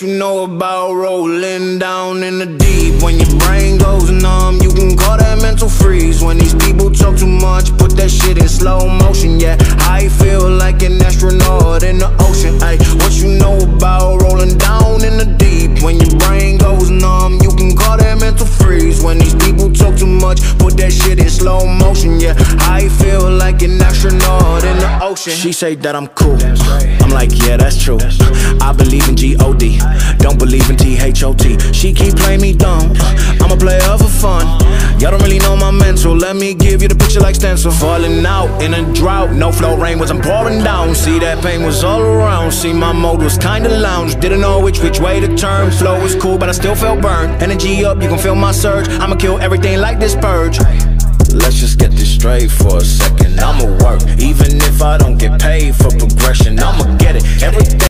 You know about rolling down in the deep. When your brain goes numb, you can call that mental freeze. When these people talk too much, put that shit in slow motion Yeah, I feel like an astronaut in the ocean Ay, what you know about rolling down in the deep? When your brain goes numb, you can call that mental freeze. When these people talk too much, put that shit in slow motion Yeah, I feel like an astronaut in the ocean. She say that I'm cool, I'm like, yeah, that's true. I believe don't T-H-O-T She keep playing me dumb. I'm a player for fun. Y'all don't really know my mental. Let me give you the picture like stencil. Falling out in a drought. No flow rain wasn't pouring down. See that pain was all around. See my mode was kinda lounge. Didn't know which which way to turn. Flow was cool but I still felt burned. Energy up, you can feel my surge. I'ma kill everything like this purge. Let's just get this straight for a second. I'ma work, even if I don't get paid for progression